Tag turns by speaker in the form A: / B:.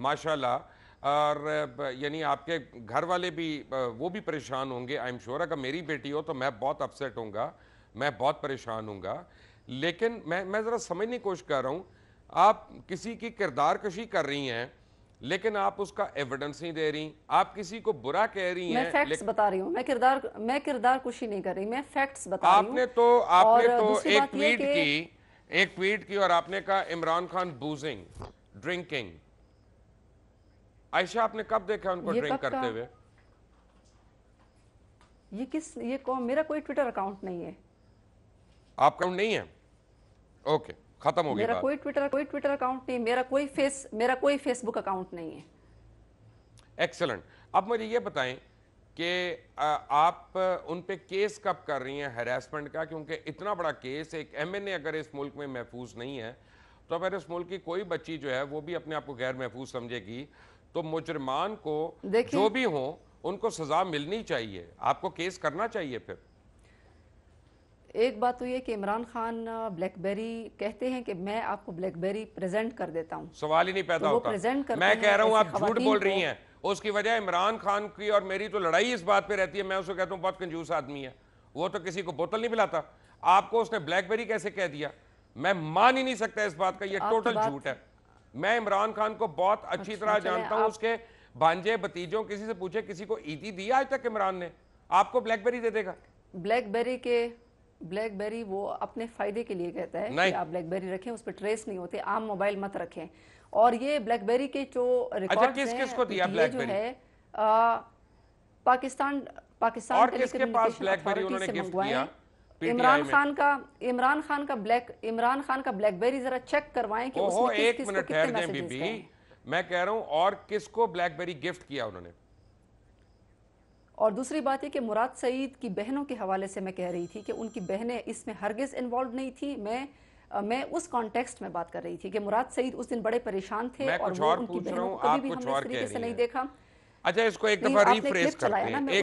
A: माशाल्लाह। और यानी आपके घर वाले भी वो भी परेशान होंगे आई एम श्योर। अगर मेरी बेटी हो तो मैं बहुत अपसेट होऊँगा मैं बहुत परेशान होऊँगा। लेकिन मैं मैं ज़रा समझने की कोशिश कर रहा हूँ आप किसी की किरदार कशी कर रही हैं लेकिन आप उसका एविडेंस नहीं दे रही आप किसी को बुरा कह रही हैं मैं
B: फैक्ट्स बता रही हूँ मैं किरदार मैं किरदार ही नहीं कर रही मैं फैक्ट्स बता रही
A: आपने तो आपने तो एक ट्वीट
B: की
A: एक ट्वीट की और आपने कहा इमरान खान बूजिंग ड्रिंकिंग आयशा आपने कब देखा उनको ड्रिंक करते हुए?
B: ये किस ये कौन? मेरा कोई ट्विटर अकाउंट नहीं है।
A: आपका नहीं है? ओके खत्म हो गई
B: मेरा कोई ट्विटर कोई ट्विटर अकाउंट नहीं मेरा कोई फेस मेरा कोई फेसबुक अकाउंट नहीं है।
A: एक्सलेंट अब मुझे ये बताएँ कि आप उन पे केस कब कर रही हैं हैरेसमेंट का? क्योंकि इतना बड़ा केस एक एमएनए अगर इस मुल्क में महफूज नहीं है तो अगर इस मुल्क की कोई बच्ची जो है वो भी अपने आप को गैर महफूज समझेगी। तो मुजरमान को जो भी हो उनको सजा मिलनी चाहिए। आपको केस करना चाहिए फिर।
B: एक बात तो ये कि इमरान खान ब्लैकबेरी कहते हैं कि मैं आपको ब्लैकबेरी प्रेजेंट कर देता हूँ।
A: सवाल ही नहीं पैदा
B: तो
A: होता।
B: present करते
A: मैं कह रहा हूँ आप झूठ बोल रही। हैं। उसकी वजह इमरान खान की और मेरी तो लड़ाई इस बात पे रहती है मैं उसको कहता हूँ बहुत कंजूस आदमी है। वो तो किसी को बोतल नहीं पिलाता। आपको उसने ब्लैकबेरी कैसे कह दिया? मैं मान ही नहीं सकता इस बात का ये टोटल झूठ है। मैं इमरान खान को बहुत अच्छी
B: अच्छा,
A: तरह जानता हूँ उसके भांजे भतीजों किसी से पूछे किसी को ईदी दी आज तक इमरान ने आपको ब्लैकबेरी दे देगा
B: ब्लैकबेरी के ब्लैकबेरी वो अपने फ़ायदे के लिए कहता है। कि आप ब्लैकबेरी रखें उस पर ट्रेस नहीं होते आम मोबाइल मत रखें और ये ब्लैकबेरी के जो रिकॉर्ड्स
A: किस-
B: हैं,
A: किसको दिया BlackBerry?
B: जो है आ, पाकिस्तान पाकिस्तान
A: और किसके पास
B: Authority
A: उन्होंने गिफ्ट किया?
B: इमरान खान का इमरान खान का ब्लैक इमरान खान का ब्लैकबेरी जरा चेक करवाएँ कि उसमें किस किस को कितने मैसेजेस गए
A: मैं कह रहा हूँ और किसको ब्लैकबेरी गिफ्ट किया उन्होंने?
B: और दूसरी बात है कि मुराद सईद की बहनों के हवाले से मैं कह रही थी कि उनकी बहनें इसमें हरगिज इन्वॉल्व नहीं थी। मैं मैं उस कॉन्टेक्स्ट में बात कर रही थी कि मुराद सईद उस दिन बड़े परेशान थे और वो उनकी बहनों को भी हमने इस तरीके से नहीं देखा।
A: अच्छा इसको एक दफ़ा रिफ्रेश करते हैं।